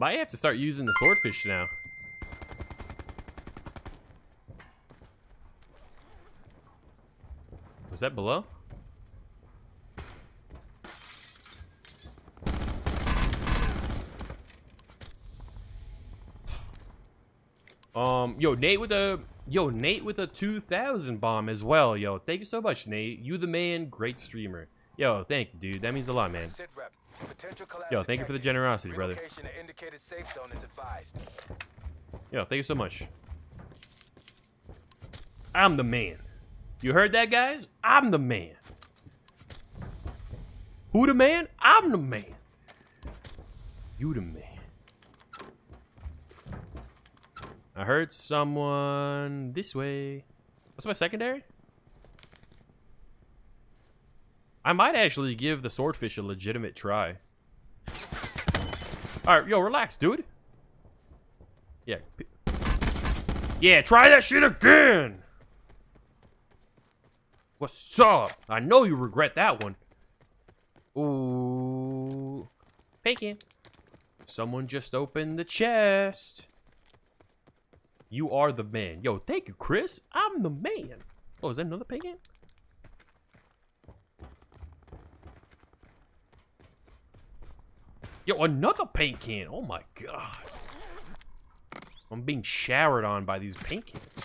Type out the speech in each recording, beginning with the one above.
Might have to start using the swordfish now. Was that below? Um, yo, Nate with a yo, Nate with a 2000 bomb as well. Yo, thank you so much, Nate. You the man, great streamer. Yo, thank you, dude. That means a lot, man. Yo, thank you for the generosity, brother. Yo, thank you so much. I'm the man. You heard that, guys? I'm the man. Who the man? I'm the man. You the man. I heard someone this way. What's my secondary? I might actually give the swordfish a legitimate try. Alright, yo, relax, dude. Yeah. Yeah, try that shit again! What's up? I know you regret that one. Ooh. Bacon. Someone just opened the chest. You are the man. Yo, thank you, Chris. I'm the man. Oh, is that another paint can? Yo, another paint can. Oh my god. I'm being showered on by these paint cans.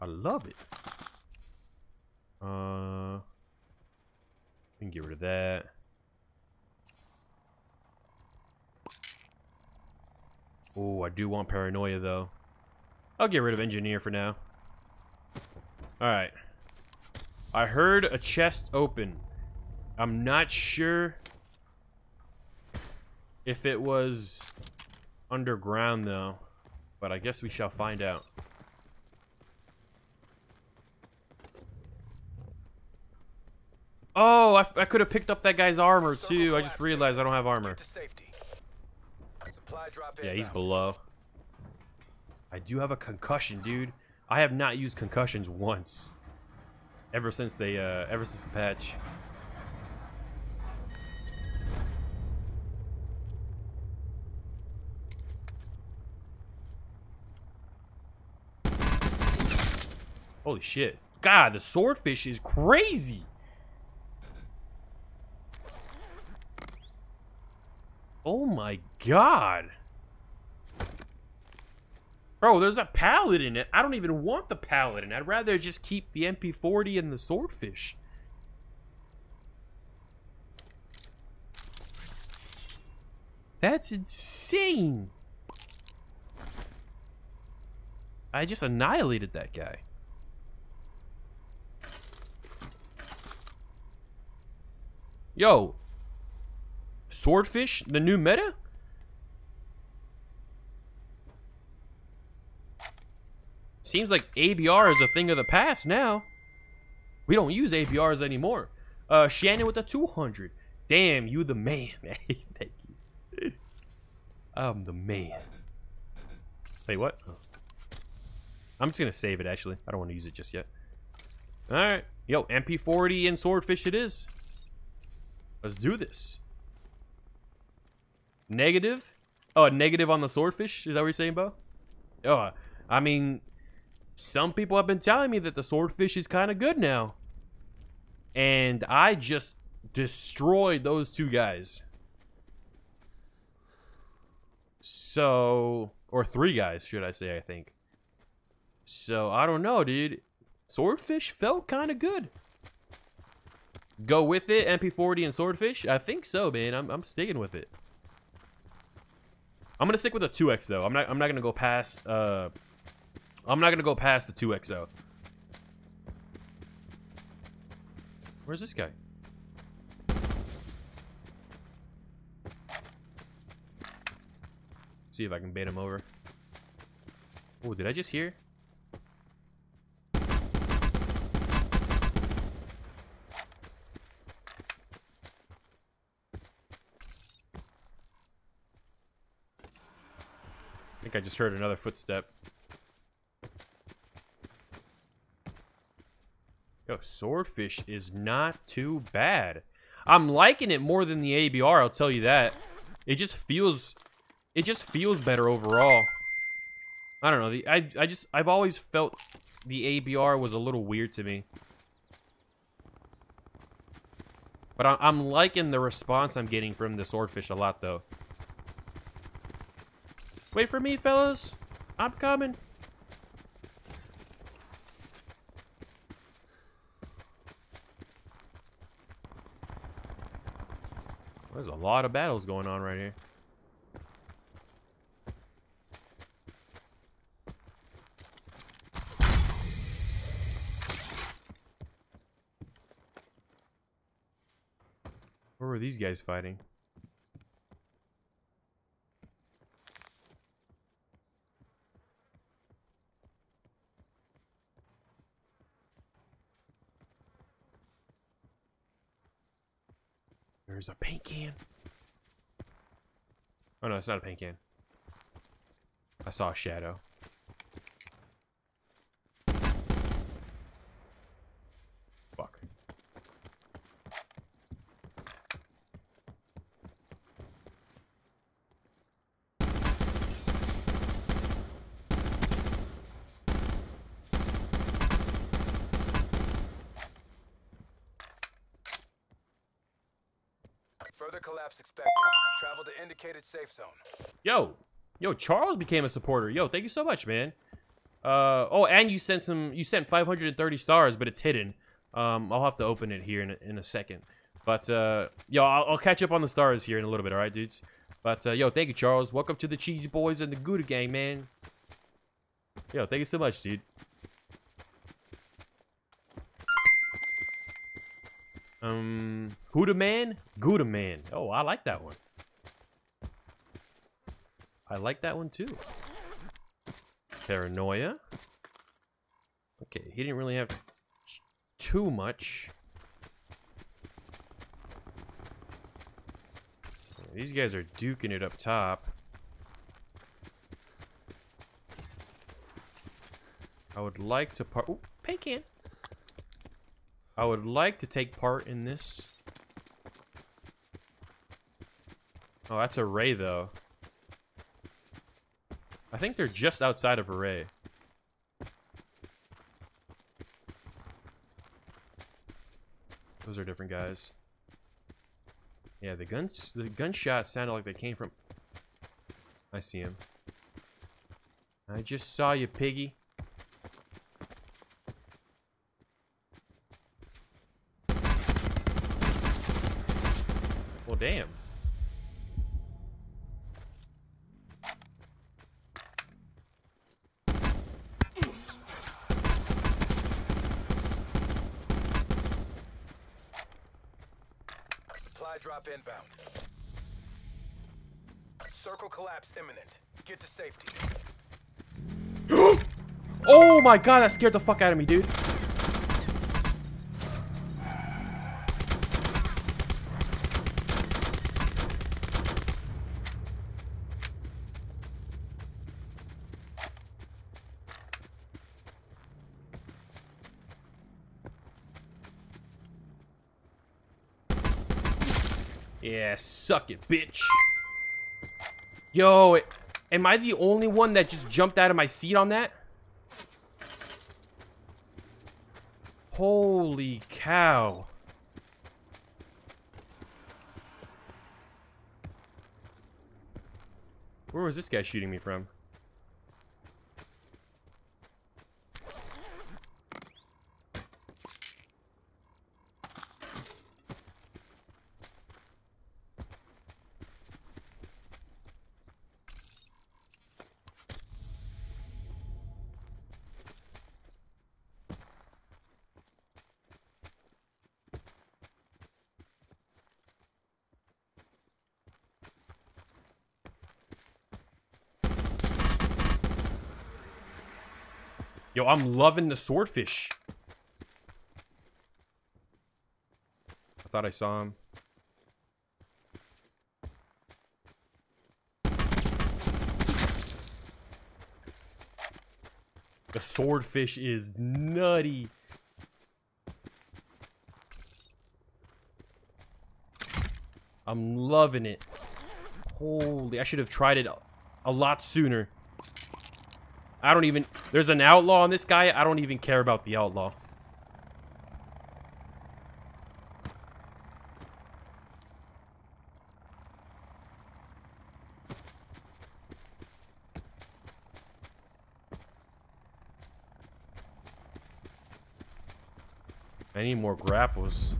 I love it. Uh, we can get rid of that. Oh, I do want paranoia though. I'll get rid of engineer for now. Alright. I heard a chest open. I'm not sure if it was underground though. But I guess we shall find out. Oh, I, I could have picked up that guy's armor too. I just realized I don't have armor. Yeah, he's below. I do have a concussion, dude. I have not used concussions once. Ever since they, uh, ever since the patch. Holy shit. God, the swordfish is crazy. Oh my god. Bro, there's a pallet in it. I don't even want the pallet in it. I'd rather just keep the MP40 and the swordfish. That's insane. I just annihilated that guy. Yo. Swordfish? The new meta? Seems like ABR is a thing of the past now. We don't use ABRs anymore. Uh, Shannon with a 200. Damn, you the man. Thank you. I'm the man. Wait, what? Oh. I'm just going to save it, actually. I don't want to use it just yet. Alright. Yo, MP40 and Swordfish it is. Let's do this. Negative? Oh, a negative on the Swordfish? Is that what you're saying, Bo? Oh, I mean, some people have been telling me that the swordfish is kind of good now. And I just destroyed those two guys. So, or three guys, should I say, I think. So, I don't know, dude. Swordfish felt kind of good. Go with it, MP40 and Swordfish? I think so, man. I'm, I'm sticking with it. I'm gonna stick with a 2x though. I'm not I'm not gonna go past uh I'm not gonna go past the 2XO. Where's this guy? See if I can bait him over. Oh, did I just hear? I just heard another footstep. Yo, Swordfish is not too bad. I'm liking it more than the ABR, I'll tell you that. It just feels... it just feels better overall. I don't know. The, I I just I've always felt the ABR was a little weird to me. But I, I'm liking the response I'm getting from the swordfish a lot, though. Wait for me, fellas. I'm coming. There's a lot of battles going on right here. Where were these guys fighting? There's a paint can. Oh no, it's not a paint can. I saw a shadow. Fuck. Further collapse expected. Travel to indicated safe zone. Yo, yo, Charles became a supporter. Yo, thank you so much, man. Uh, oh, and you sent some. You sent 530 stars, but it's hidden. Um, I'll have to open it here in a, in a second. But uh, yo, I'll, I'll catch up on the stars here in a little bit. All right, dudes. But uh, yo, thank you, Charles. Welcome to the Cheesy Boys and the Gouda Gang, man. Yo, thank you so much, dude. Um, Gouda Man, Gouda Man. Oh, I like that one. I like that one too. Paranoia. Okay, he didn't really have too much. These guys are duking it up top. I would like to part. Ooh, paint can. I would like to take part in this. Oh, that's Array though. I think they're just outside of Array. Those are different guys. Yeah, the guns the gunshot sounded like they came from I see him. I just saw you, piggy. Well, damn. Supply drop inbound. Imminent. Get to safety. Oh my god, that scared the fuck out of me, dude. Yeah, suck it, bitch. Yo, am I the only one that just jumped out of my seat on that? Holy cow. Where was this guy shooting me from? Yo, I'm loving the swordfish. I thought I saw him. The swordfish is nutty. I'm loving it. Holy, I should have tried it a lot sooner. I don't even... There's an outlaw on this guy. I don't even care about the outlaw. I need more grapples.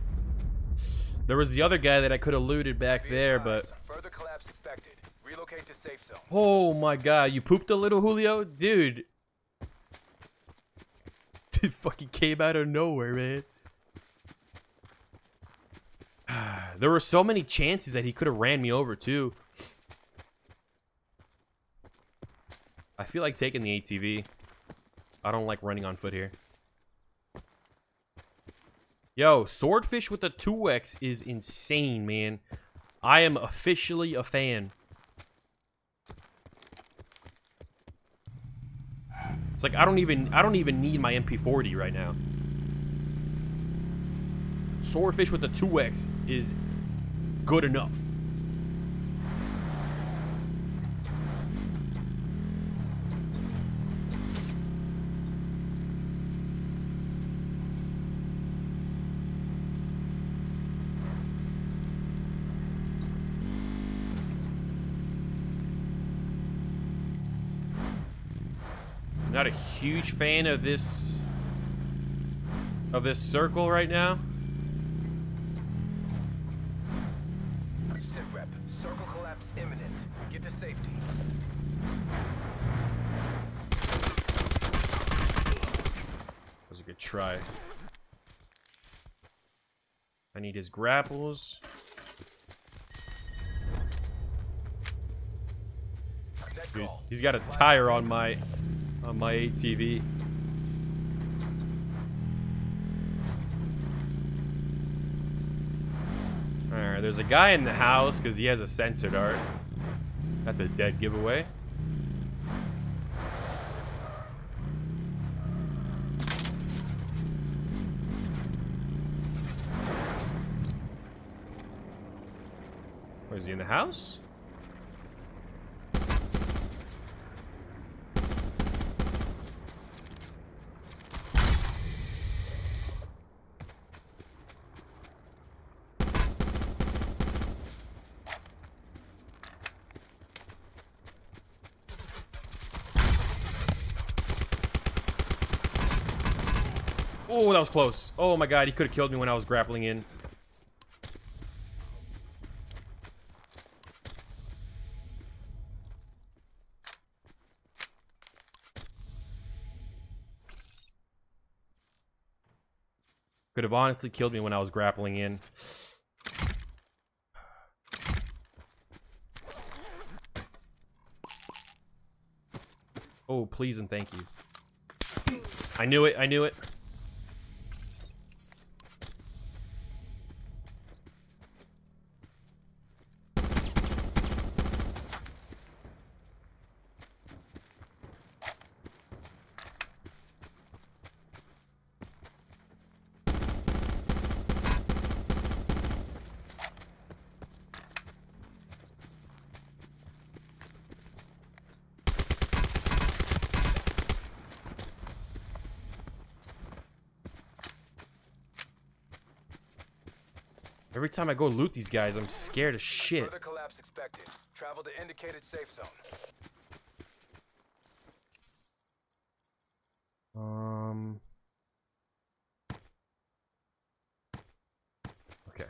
There was the other guy that I could have looted back there, but... advised, Further collapse expected. Relocate to safe zone. Oh my god, you pooped a little, Julio? Dude. It fucking came out of nowhere, man. there were so many chances that he could have ran me over, too. I feel like taking the ATV. I don't like running on foot here. Yo, Swordfish with the 2X is insane, man. I am officially a fan. It's like I don't even I don't even need my MP40 right now. Swordfish with the 2X is good enough. Not a huge fan of this of this circle right now. Sit rep. Circle collapse imminent. Get to safety. That was a good try. I need his grapples. Dude, he's got a tire on my on my ATV. Alright, there's a guy in the house because he has a sensor dart. That's a dead giveaway. Where is he in the house? Oh, that was close. Oh my god, he could have killed me when I was grappling in. Could have honestly killed me when I was grappling in. Oh, please and thank you. I knew it, I knew it. Every time I go loot these guys, I'm scared as shit. Further collapse expected. Travel to indicated safe zone. Um. Okay.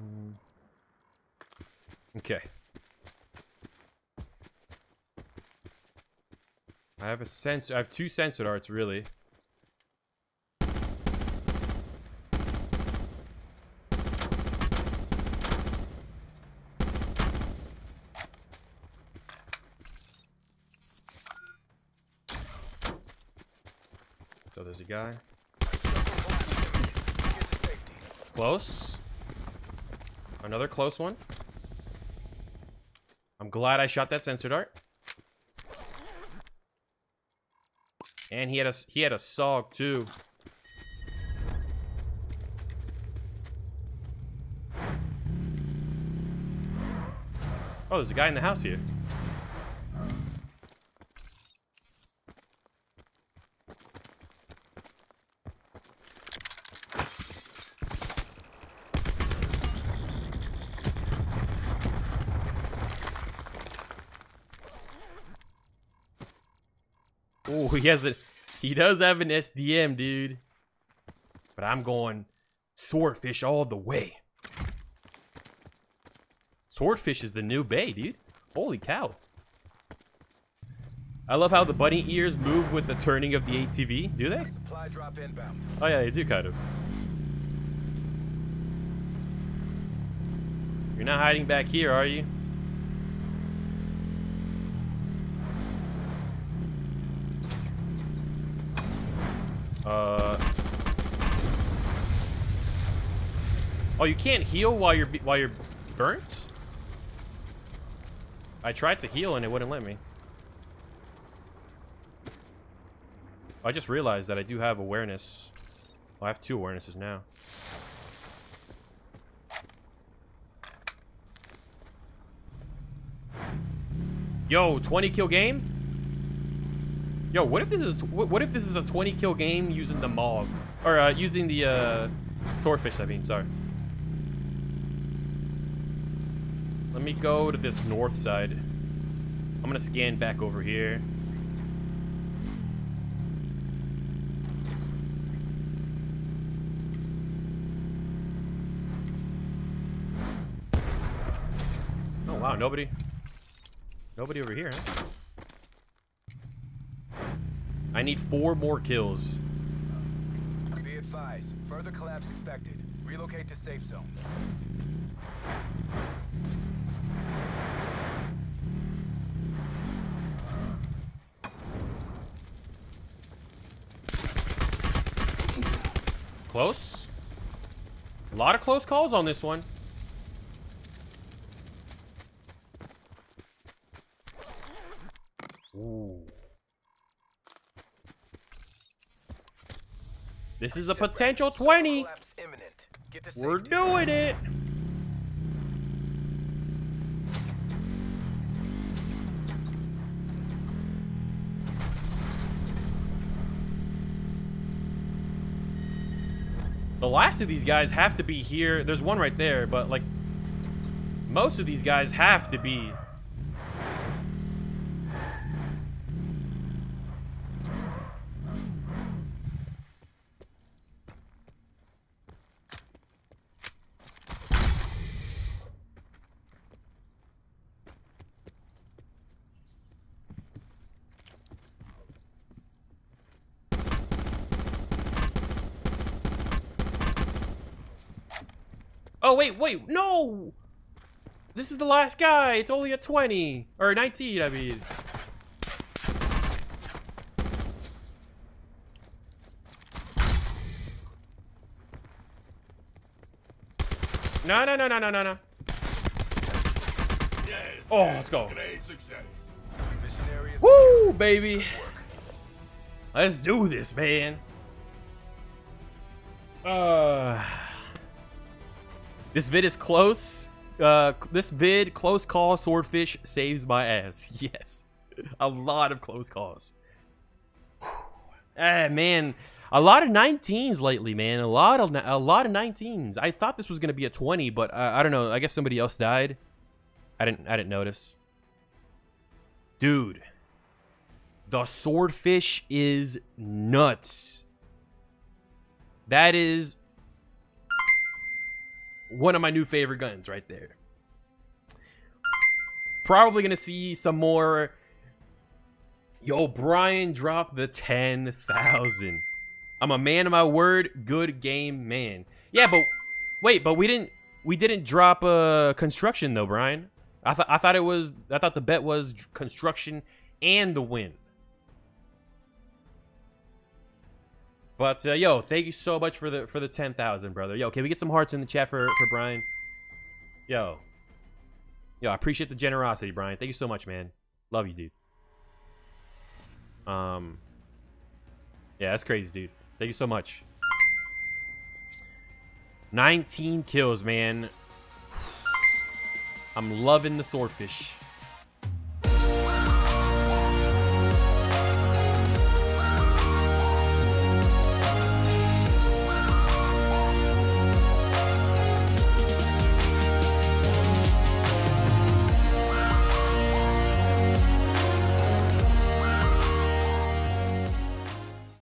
Mm. Okay. I have a sensor. I have two sensor darts, really. So there's a guy. Close. Another close one. I'm glad I shot that sensor dart. And he had a he had a sog too. Oh, there's a guy in the house here. Oh, he has it he does have an SDM, dude. But I'm going swordfish all the way. Swordfish is the new bay, dude. Holy cow. I love how the bunny ears move with the turning of the ATV. Do they? Supply drop inbound. Oh yeah, they do kind of. You're not hiding back here, are you? Uh. Oh, you can't heal while you're while you're burnt. I tried to heal and it wouldn't let me. I just realized that I do have awareness. Well, I have two awarenesses now. Yo, 20 kill game? Yo, what if this is a what if this is a 20 kill game using the Mog or uh, using the uh, swordfish? I mean, sorry. Let me go to this north side. I'm gonna scan back over here. Oh wow, nobody. Nobody over here, huh? I need four more kills. Be advised, further collapse expected. Relocate to safe zone. Close. A lot of close calls on this one. Ooh. This is a potential 20. collapse imminent. Get to We're doing it. The last of these guys have to be here. There's one right there, but like most of these guys have to be Oh, wait, wait, no! This is the last guy. It's only a 20. Or 19, I mean. No, no, no, no, no, no, no. Oh, let's go. Great success. Woo, baby. Let's do this, man. Uh, this vid is close. Uh, this vid, close call, swordfish saves my ass. Yes, a lot of close calls. Ah, man, a lot of 19s lately, man. A lot of a lot of 19s. I thought this was gonna be a 20, but uh, I don't know. I guess somebody else died. I didn't. I didn't notice. Dude, the swordfish is nuts. That is one of my new favorite guns right there. Probably gonna see some more. Yo, Brian dropped the 10,000. I'm a man of my word. Good game, man. Yeah, but wait, but we didn't we didn't drop a uh, construction though, Brian. I thought I thought it was I thought the bet was construction and the win. But uh, yo, thank you so much for the for the ten thousand, brother. Yo, can we get some hearts in the chat for for Brian? Yo, yo, I appreciate the generosity, Brian. Thank you so much, man. Love you, dude. Um, yeah, that's crazy, dude. Thank you so much. Nineteen kills, man. I'm loving the swordfish.